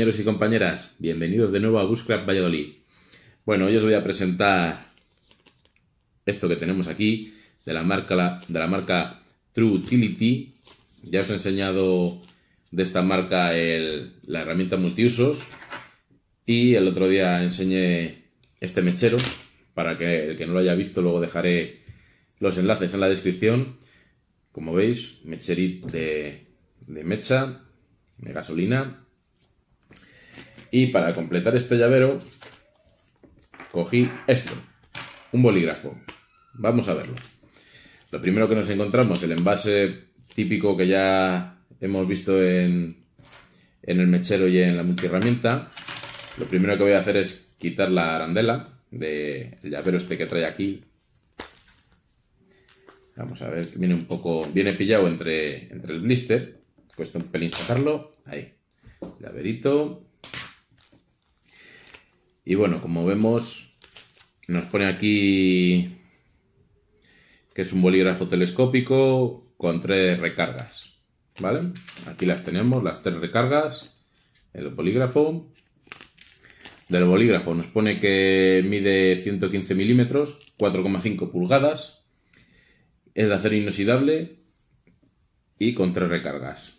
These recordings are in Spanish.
compañeros y compañeras, bienvenidos de nuevo a Bushcraft Valladolid. Bueno, hoy os voy a presentar esto que tenemos aquí de la marca, de la marca True Utility. Ya os he enseñado de esta marca la herramienta multiusos y el otro día enseñé este mechero para que el que no lo haya visto luego dejaré los enlaces en la descripción. Como veis, mecherit de, de mecha, de gasolina y para completar este llavero, cogí esto, un bolígrafo. Vamos a verlo. Lo primero que nos encontramos, el envase típico que ya hemos visto en, en el mechero y en la multiherramienta. Lo primero que voy a hacer es quitar la arandela del llavero este que trae aquí. Vamos a ver, viene un poco, viene pillado entre, entre el blister. Cuesta un pelín sacarlo. Ahí, llaverito. Y bueno, como vemos, nos pone aquí que es un bolígrafo telescópico con tres recargas. ¿Vale? Aquí las tenemos, las tres recargas, el bolígrafo. Del bolígrafo nos pone que mide 115 milímetros, 4,5 pulgadas, es de acero inoxidable y con tres recargas.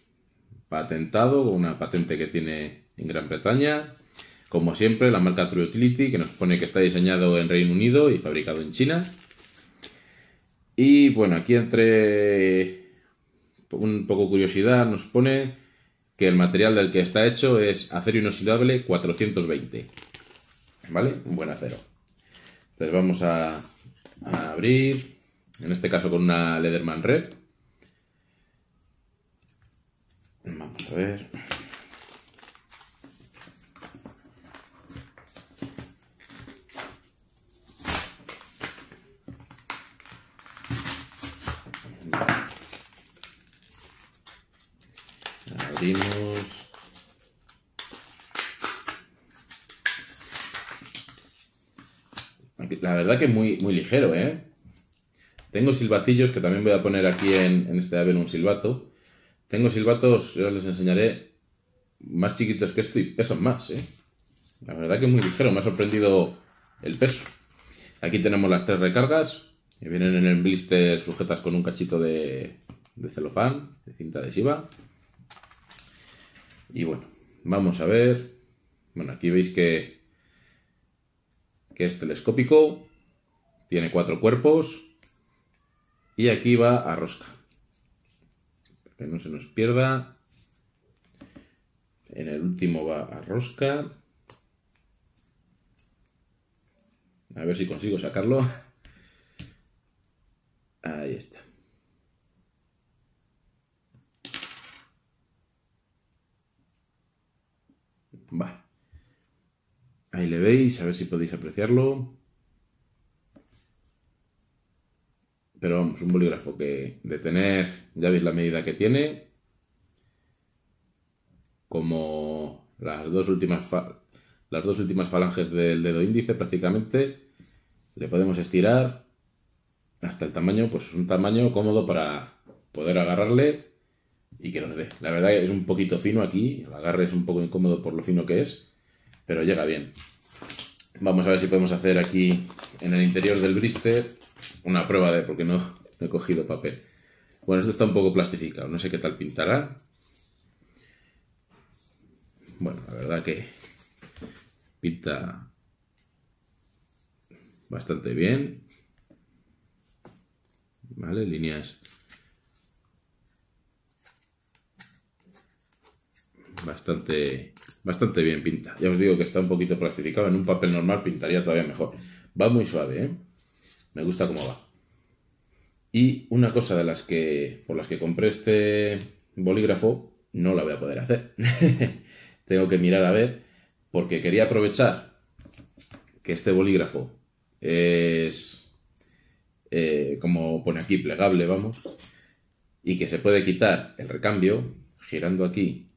Patentado, una patente que tiene en Gran Bretaña como siempre, la marca True Utility, que nos pone que está diseñado en Reino Unido y fabricado en China. Y bueno, aquí entre un poco curiosidad nos pone que el material del que está hecho es acero inoxidable 420. ¿Vale? Un buen acero. Entonces vamos a, a abrir, en este caso con una Lederman Red. Vamos a ver. La verdad que muy, muy ligero, ¿eh? Tengo silbatillos que también voy a poner aquí en, este Aven un silbato. Tengo silbatos, yo les enseñaré, más chiquitos que esto y pesan más, ¿eh? La verdad que muy ligero, me ha sorprendido el peso. Aquí tenemos las tres recargas, que vienen en el blister sujetas con un cachito de, de celofán, de cinta adhesiva. Y bueno, vamos a ver. Bueno, aquí veis que, que es telescópico, tiene cuatro cuerpos y aquí va a rosca. que no se nos pierda. En el último va a rosca. A ver si consigo sacarlo. Ahí está. Vale. Ahí le veis, a ver si podéis apreciarlo. Pero vamos, un bolígrafo que de tener, ya veis la medida que tiene, como las dos últimas, las dos últimas falanges del dedo índice prácticamente, le podemos estirar hasta el tamaño, pues es un tamaño cómodo para poder agarrarle y que nos dé. La verdad es un poquito fino aquí, el agarre es un poco incómodo por lo fino que es, pero llega bien. Vamos a ver si podemos hacer aquí en el interior del blister una prueba de, porque no, he cogido papel. Bueno, esto está un poco plastificado, no sé qué tal pintará. Bueno, la verdad que pinta bastante bien. ¿Vale? Líneas bastante, bastante bien pinta. Ya os digo que está un poquito plastificado. En un papel normal pintaría todavía mejor. Va muy suave, ¿eh? Me gusta cómo va. Y una cosa de las que, por las que compré este bolígrafo, no la voy a poder hacer. Tengo que mirar a ver, porque quería aprovechar que este bolígrafo es, eh, como pone aquí, plegable, vamos, y que se puede quitar el recambio girando aquí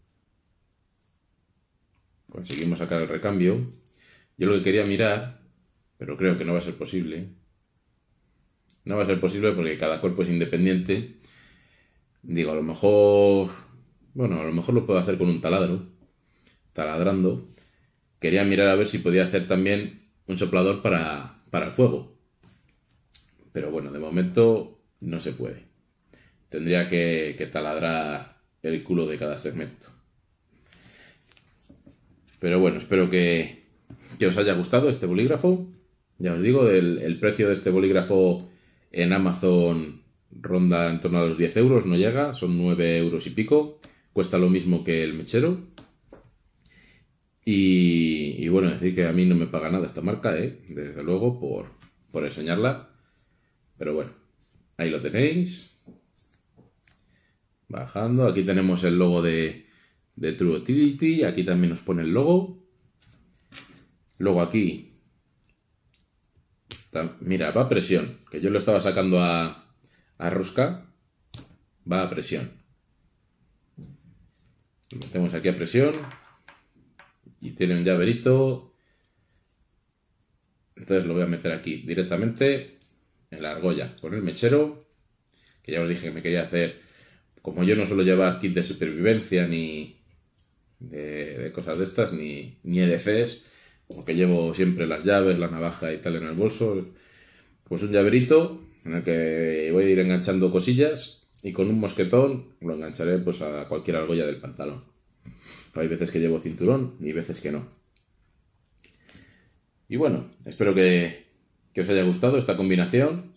conseguimos sacar el recambio. Yo lo que quería mirar, pero creo que no va a ser posible. No va a ser posible porque cada cuerpo es independiente. Digo, a lo mejor, bueno, a lo mejor lo puedo hacer con un taladro, taladrando, quería mirar a ver si podía hacer también un soplador para, para el fuego. Pero bueno, de momento no se puede. Tendría que, que taladrar el culo de cada segmento. Pero bueno, espero que, que os haya gustado este bolígrafo. Ya os digo, el, el, precio de este bolígrafo en Amazon ronda en torno a los 10 euros, no llega, son 9 euros y pico. Cuesta lo mismo que el mechero. Y, y bueno, decir que a mí no me paga nada esta marca, ¿eh? desde luego, por, por enseñarla. Pero bueno, ahí lo tenéis. Bajando, aquí tenemos el logo de, de True Utility, aquí también nos pone el logo. Luego aquí, mira, va a presión, que yo lo estaba sacando a, a rosca, va a presión. Lo metemos aquí a presión y tiene un llaverito. Entonces lo voy a meter aquí directamente en la argolla con el mechero, que ya os dije que me quería hacer, como yo no suelo llevar kit de supervivencia ni de, cosas de estas, ni, ni EDCs, porque llevo siempre las llaves, la navaja y tal en el bolso, pues un llaverito en el que voy a ir enganchando cosillas y con un mosquetón lo engancharé pues a cualquier argolla del pantalón. Hay veces que llevo cinturón y veces que no. Y bueno, espero que, que os haya gustado esta combinación.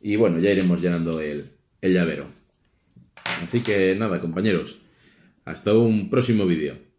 Y bueno, ya iremos llenando el, el llavero. Así que nada, compañeros. Hasta un próximo vídeo.